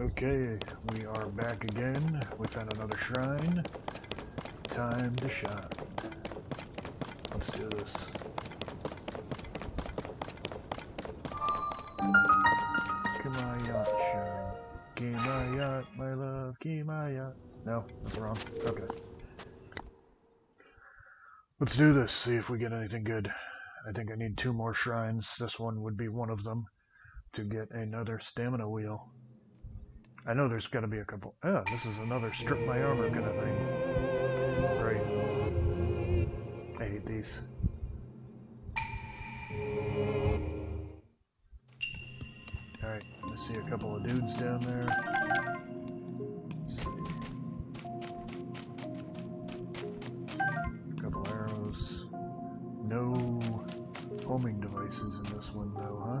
Okay, we are back again. We found another shrine. Time to shine. Let's do this. Kimayat shrine. Kimayat, my love, Kimayat. No, that's wrong. Okay. Let's do this, see if we get anything good. I think I need two more shrines. This one would be one of them to get another stamina wheel. I know there's got to be a couple. Ah, this is another strip my armor kind of thing. Great. I hate these. Alright, I see a couple of dudes down there. Couple arrows. No homing devices in this one though, huh?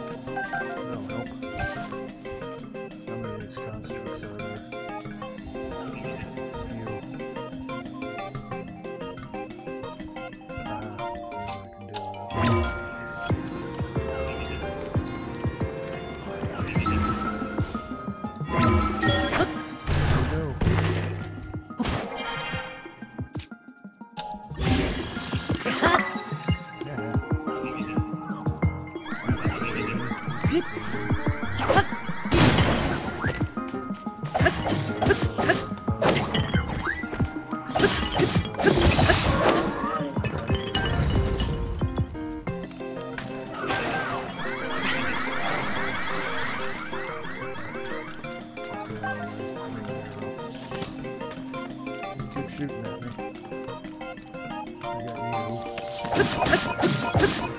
shooting at me. I got you.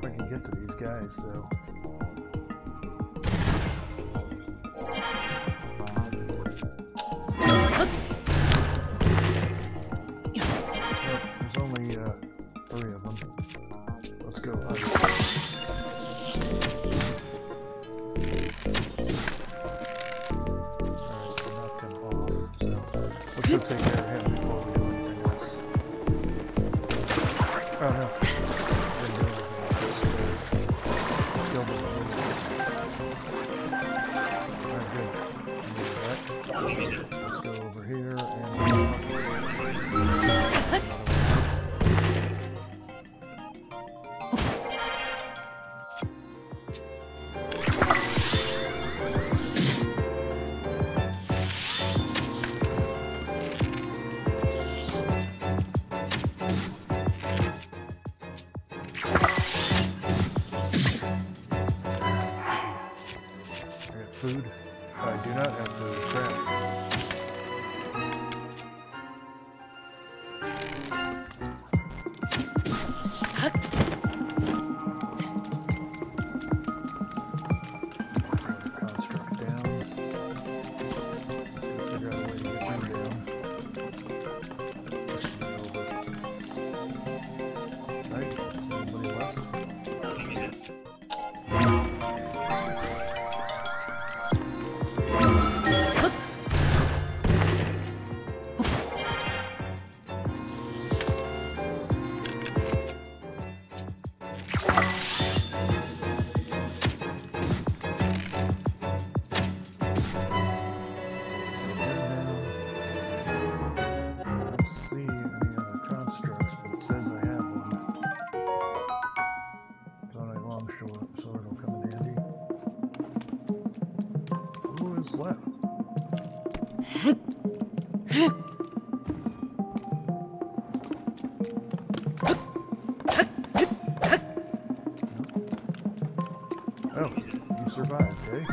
Don't I can get to these guys though. There's only uh, three of them. Let's go. Alright, so take care of him before we do anything else. Oh no. Uh, killed long sword will come in handy. Who is left? oh, you survived, eh?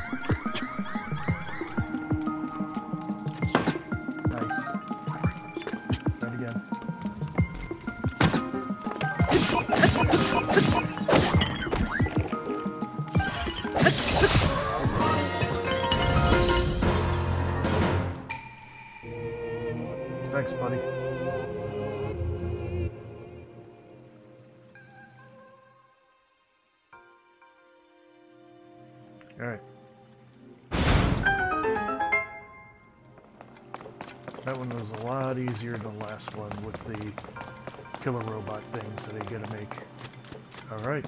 Alright. That one was a lot easier than the last one with the killer robot things that I gotta make. Alright.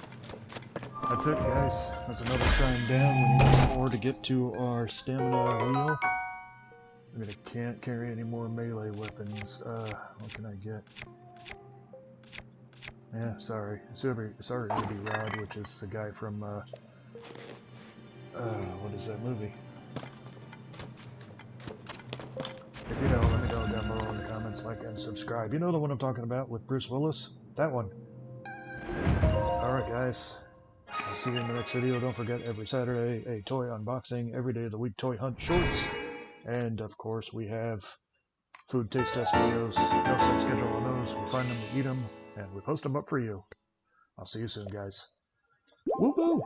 That's it, guys. That's another shine down. We need more to get to our stamina wheel. I mean, I can't carry any more melee weapons. Uh, what can I get? Yeah, sorry. Sorry, sorry, Ruby Rhod, which is the guy from, uh, uh, what is that movie? If you know, let me know down below in the comments, like and subscribe. You know the one I'm talking about with Bruce Willis? That one. Alright, guys. I'll see you in the next video. Don't forget, every Saturday, a toy unboxing. Every day of the week, toy hunt shorts. And, of course, we have food taste test videos. No set schedule on those. We find them, we eat them, and we post them up for you. I'll see you soon, guys. Woo-hoo!